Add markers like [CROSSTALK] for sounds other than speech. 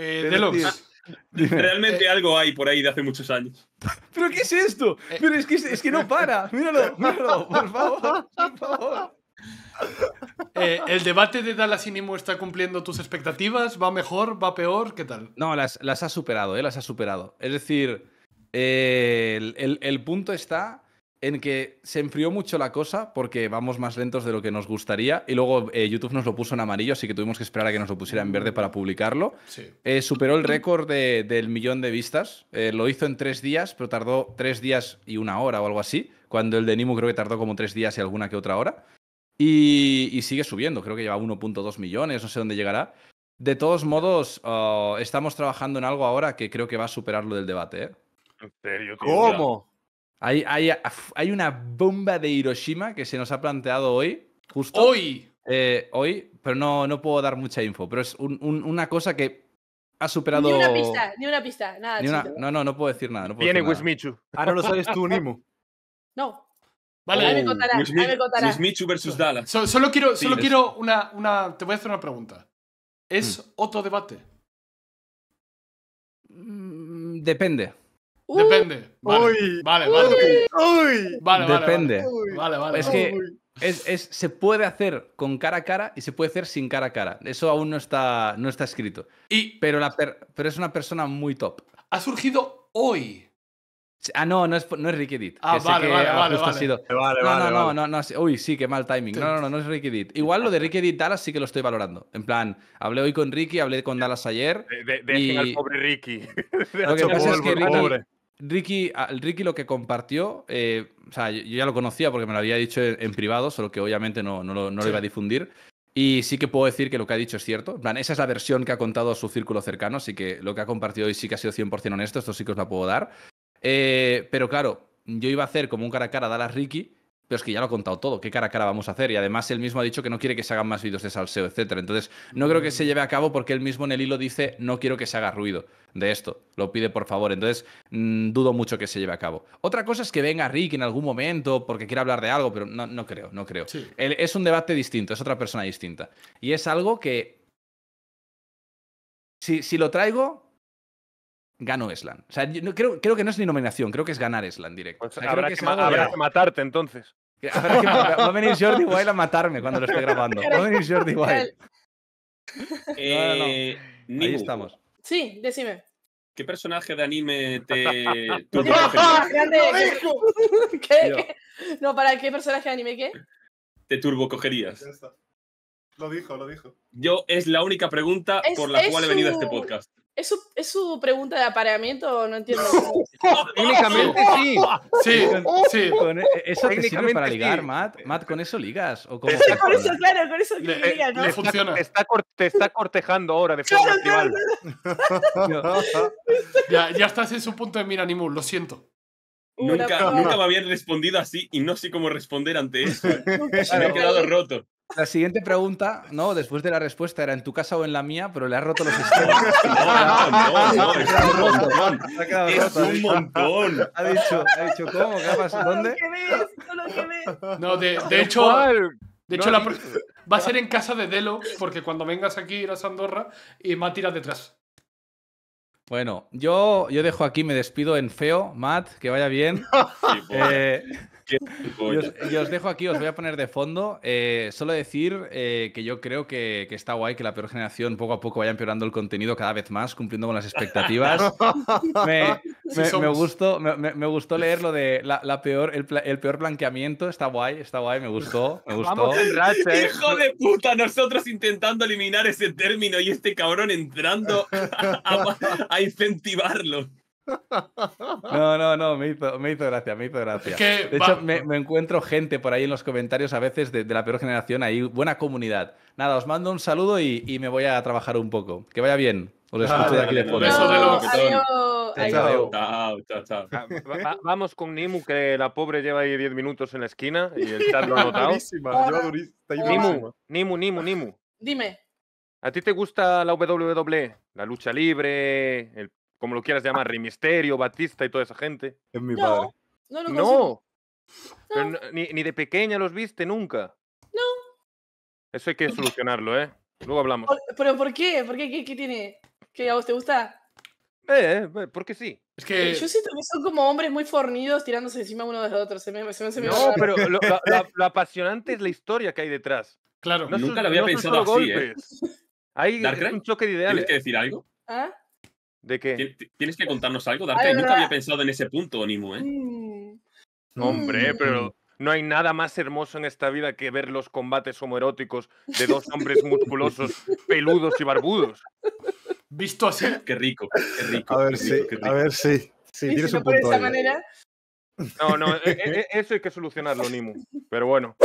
Eh, Es Delox. decir, Realmente algo hay por ahí de hace muchos años. ¿Pero qué es esto? Eh. Pero es que, es que no para. Míralo, [LAUGHS] míralo, por favor. Por favor. Eh, ¿El debate de Dallas y está cumpliendo tus expectativas? ¿Va mejor? ¿Va peor? ¿Qué tal? No, las, las ha superado, ¿eh? Las ha superado. Es decir, eh, el, el- el punto está en que se enfrió mucho la cosa porque vamos más lentos de lo que nos gustaría y luego eh, YouTube nos lo puso en amarillo, así que tuvimos que esperar a que nos lo pusiera en verde para publicarlo. Sí. Eh, superó el récord de- del millón de vistas. Eh, lo hizo en tres días, pero tardó tres días y una hora o algo así. Cuando el de Nimu creo que tardó como tres días y alguna que otra hora. Y, y sigue subiendo, creo que lleva 1.2 millones, no sé dónde llegará. De todos modos, ah, estamos trabajando en algo ahora que creo que va a superar lo del debate. ¿eh? En serio, tío. ¿Cómo? Hay, hay, hay una bomba de Hiroshima que se nos ha planteado hoy, justo Hoy. eh, hoy, pero no, no puedo dar mucha info. Pero es un- un- una cosa que ha superado. Ni una pista, ni una pista. Nada, Ni una- chito. no, no, no puedo decir nada. No puedo Viene. Wismichu. Ah, no lo sabes tú, [LAUGHS] Nimo. No, Vale. ahí me contará, ahí me contará. Wismichu versus Dallas. So- solo quiero, Sí, solo es- quiero una, una. Te voy a hacer una pregunta. ¿Es Mm. otro debate? Mm, Depende. Depende. Vale, Uy. vale, vale. ¡Uy! Vale, vale, Depende. Vale, vale. Es vale. que es, es- se puede hacer con cara a cara y se puede hacer sin cara a cara. Eso aún no está, no está escrito. Y Pero, la per- pero es una persona muy top. ha surgido hoy. Ah, no, no es, no es Ricky Dit. Ah, vale, que vale, vale, justo ha vale. sido- Vale, No, vale, no, no, vale. no, no. Uy, sí, qué mal timing. No, no, no, no es Ricky Dit. Igual lo de Ricky Dit Dallas sí que lo estoy valorando. En plan, hablé hoy con Ricky, hablé con Dallas ayer. De- de- dejen Y- al pobre Ricky. [LAUGHS] Lo que pasa es que Ricky, pobre. Ricky, el Ricky lo que compartió, eh, o sea, yo, ya lo conocía porque me lo había dicho en, en privado, solo que obviamente no, no, lo, no lo iba a difundir. Y sí que puedo decir que lo que ha dicho es cierto. En plan, esa es la versión que ha contado a su círculo cercano, así que lo que ha compartido hoy sí que ha sido 100% honesto, esto sí que os la puedo dar. Eh, pero claro, yo iba a hacer como un cara a cara a Dallas Ricky, pero es que ya lo ha contado todo, qué cara a cara vamos a hacer. Y además él mismo ha dicho que no quiere que se hagan más vídeos de salseo, etcétera. Entonces, no creo que se lleve a cabo porque él mismo en el hilo dice no quiero que se haga ruido de esto. Lo pide por favor. Entonces, mm, dudo mucho que se lleve a cabo. Otra cosa es que venga Rick en algún momento porque quiera hablar de algo, pero no, no creo, no creo. Sí. Él- es un debate distinto, es otra persona distinta. Y es algo que. Si, si lo traigo, gano Eslan. O sea, yo no- creo, creo que no es ni nominación, creo que es ganar Eslan directo. Pues O sea, creo habrá que que, es ma- algo habrá de- que matarte entonces. [LAUGHS] habrá que- va a venir Jordi [LAUGHS] Wild a matarme cuando lo esté grabando. Va a venir Jordi Wild. Eh, Ahí estamos. Sí, decime. ¿Qué personaje de anime te [LAUGHS] ¿Qué turbocogerías? grande- qué- qué- qué- No, para qué personaje de anime qué? Te turbocogerías? Ya está. Lo dijo, lo dijo. Yo es la única pregunta Es- por la cual he venido a este podcast. ¿Es su, ¿Es su pregunta de apareamiento? No entiendo. [LAUGHS] Técnicamente sí. Sí, [LAUGHS] sí. Con- e- ¿Eso te sirve para ligar, sí. Matt? Matt, ¿con eso ligas? ¿O cómo Está con eso, claro, con eso Le- diga, ¿no? le funciona. Te está, te está cortejando ahora de forma Claro. [LAUGHS] Ya, ya estás en su punto de mira, Nimu, lo siento. Una Nunca, nunca me habían respondido así y no sé cómo responder ante eso. eh. Me llegué quedado roto. La siguiente pregunta, ¿no? Después de la respuesta, ¿era en tu casa o en la mía? Pero le has roto los [LAUGHS] esquemas. No, no, no, [LAUGHS] es un montón. Es un dicho- montón. Ha dicho, ha dicho, ¿cómo? ¿Qué ha pasado? ¿Dónde? No, de, de hecho, de hecho la pro- [LAUGHS] va a ser en casa de Delo, porque cuando vengas aquí irás a Andorra y Matt irá detrás. Bueno, yo, yo dejo aquí, me despido en feo, Matt, que vaya bien. [LAUGHS] Sí, polla, [LAUGHS] Eh, y, os, y os dejo aquí, os voy a poner de fondo. Eh, solo decir eh, que yo creo que, que está guay que la peor generación poco a poco vaya empeorando el contenido cada vez más, cumpliendo con las [LAUGHS] expectativas. Me, Sí me- gustó, me, me- gustó leer lo de la, la peor, el, peor blanqueamiento. Está guay, está guay, me gustó, me gustó. Vamos en racha, eh. Hijo de puta, nosotros intentando eliminar ese término y este cabrón entrando a, a incentivarlo. [LAUGHS] No, me hizo, me hizo gracia, me hizo gracia. Es que De hecho, me, me encuentro gente por ahí en los comentarios a veces de, de la peor generación, ahí buena comunidad. Nada, os mando un saludo y, y me voy a trabajar un poco. Que vaya bien. Os escucho de aquí de fondo. Chao, adiós. chao. Chao. Ah, va- va- Vamos con Nimu, que la pobre lleva ahí 10 minutos en la esquina y el chat lo ha notado. Nimu. Nimu, Nimu, Nimu. Dime. ¿A ti te gusta la WWE? La lucha libre, el, como lo quieras llamar, Rey Misterio, Batista y toda esa gente. Es mi padre. No, no lo. No. Pero no- ni, ni de pequeña los viste nunca. No. Eso hay que solucionarlo, ¿eh? Luego hablamos. ¿Pero por qué? ¿Por qué? ¿Qué, qué tiene? ¿Qué a vos te gusta? Eh, eh, porque sí. Es que. Yo siento que son como hombres muy fornidos tirándose encima uno de los otros. Se me, se me hace medio No, pero lo, lo- lo- [LAUGHS] lo apasionante es la historia que hay detrás. Claro. No Nunca son- lo había no pensado así, ¿eh? golpes. Hay Darkrai, un choque de ¿Tienes ideales. que decir algo? ¿Ah? ¿De qué? Ti- Tienes que contarnos algo, es Nunca había pensado en ese punto, Nimu, ¿eh? Mm. Hombre, Mm. pero no hay nada más hermoso en esta vida que ver los combates homoeróticos de dos hombres musculosos, [LAUGHS] peludos y barbudos. Visto así. [LAUGHS] Qué rico, qué rico. A ver, qué sí. rico, A ver, sí. Sí, Y tienes si un no por punto esa ahí. manera. No, no, e- e- e- eso hay que solucionarlo, Nimu. Pero bueno.